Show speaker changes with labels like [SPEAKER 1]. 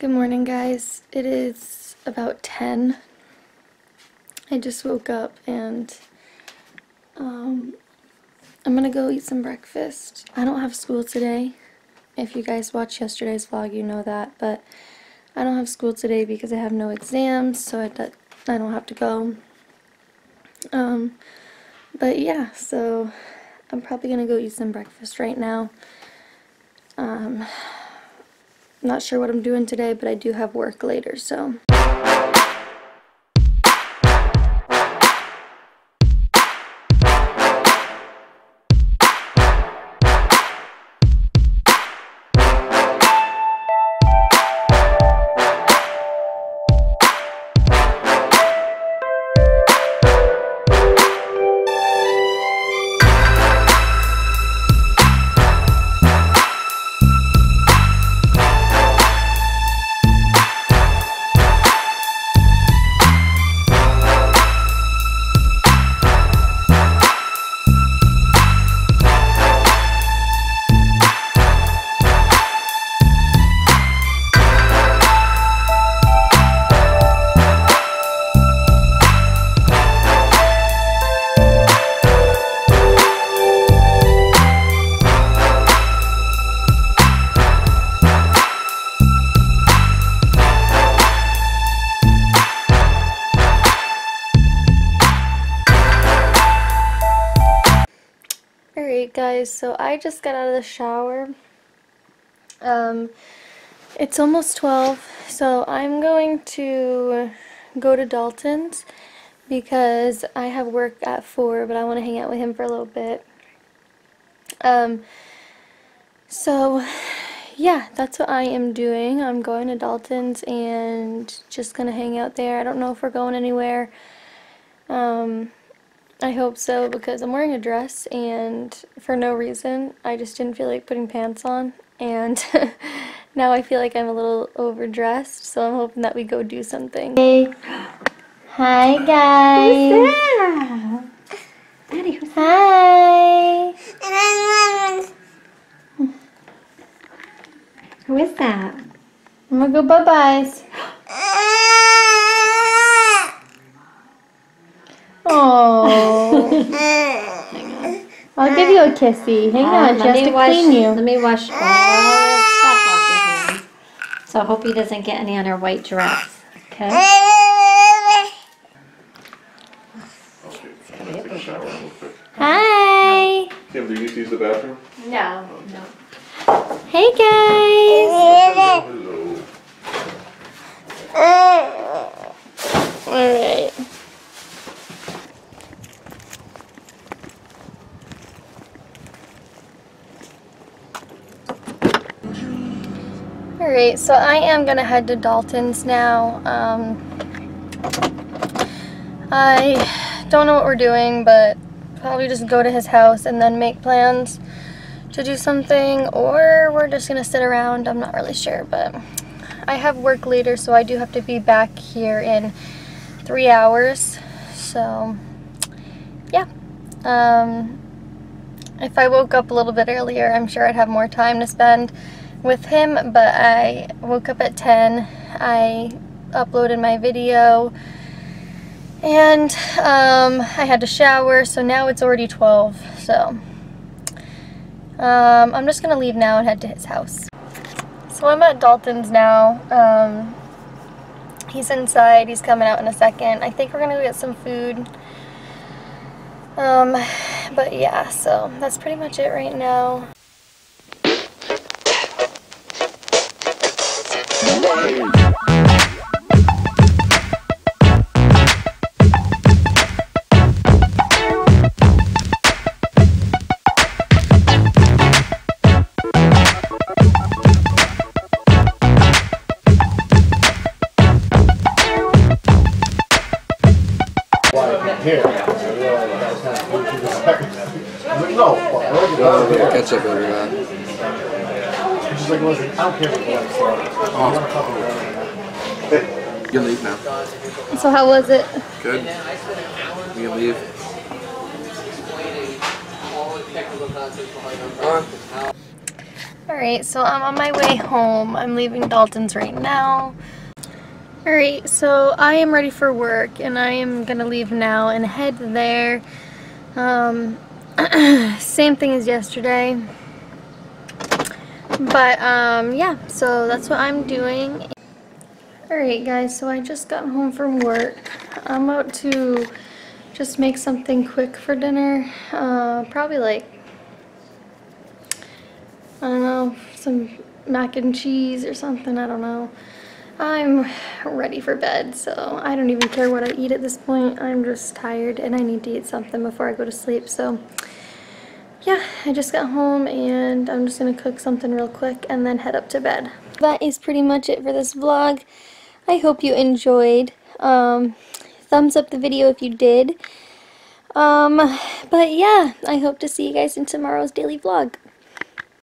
[SPEAKER 1] Good morning, guys. It is about 10. I just woke up and um, I'm gonna go eat some breakfast. I don't have school today. If you guys watched yesterday's vlog, you know that, but I don't have school today because I have no exams, so I, I don't have to go. Um, but yeah, so I'm probably gonna go eat some breakfast right now. Um, not sure what I'm doing today, but I do have work later, so. Guys, so I just got out of the shower. Um, it's almost 12, so I'm going to go to Dalton's because I have work at 4, but I want to hang out with him for a little bit. Um, so, yeah, that's what I am doing. I'm going to Dalton's and just going to hang out there. I don't know if we're going anywhere. Um, I hope so because I'm wearing a dress and for no reason I just didn't feel like putting pants on and now I feel like I'm a little overdressed so I'm hoping that we go do something. Hey. Hi guys.
[SPEAKER 2] Who's that? Daddy, who's
[SPEAKER 1] Hi.
[SPEAKER 2] Who is that?
[SPEAKER 1] I'm gonna go bye-byes. Oh. I'll give you a kissy. Hang uh, on, she has to
[SPEAKER 2] wash,
[SPEAKER 1] clean you.
[SPEAKER 2] Let me wash all this stuff off your hands. So I hope he doesn't get any on her white dress. Okay?
[SPEAKER 1] Hi.
[SPEAKER 3] Kim, do you need to use the bathroom?
[SPEAKER 2] No, no.
[SPEAKER 1] Hey guys.
[SPEAKER 3] Hello.
[SPEAKER 1] Alright. Alright, so I am gonna head to Dalton's now. Um, I don't know what we're doing, but probably just go to his house and then make plans to do something, or we're just gonna sit around. I'm not really sure, but I have work later, so I do have to be back here in three hours. So, yeah. Um, if I woke up a little bit earlier, I'm sure I'd have more time to spend with him, but I woke up at 10. I uploaded my video and um, I had to shower, so now it's already 12. So, um, I'm just gonna leave now and head to his house. So I'm at Dalton's now. Um, he's inside. He's coming out in a second. I think we're gonna go get some food. Um, but yeah, so that's pretty much it right now.
[SPEAKER 4] Here. No, here.
[SPEAKER 5] ketchup over that.
[SPEAKER 4] It's like, listen, I don't care if you want to
[SPEAKER 5] You can leave now.
[SPEAKER 1] So how was it?
[SPEAKER 5] Good. You can leave.
[SPEAKER 1] Alright, so I'm on my way home. I'm leaving Dalton's right now. Alright, so I am ready for work and I am gonna leave now and head there. Um, same thing as yesterday. But um, yeah, so that's what I'm doing. Alright guys, so I just got home from work. I'm about to just make something quick for dinner. Uh, probably like, I don't know, some mac and cheese or something, I don't know. I'm ready for bed, so I don't even care what I eat at this point. I'm just tired and I need to eat something before I go to sleep, so yeah, I just got home and I'm just going to cook something real quick and then head up to bed. That is pretty much it for this vlog. I hope you enjoyed. Um, thumbs up the video if you did. Um, but yeah, I hope to see you guys in tomorrow's daily vlog.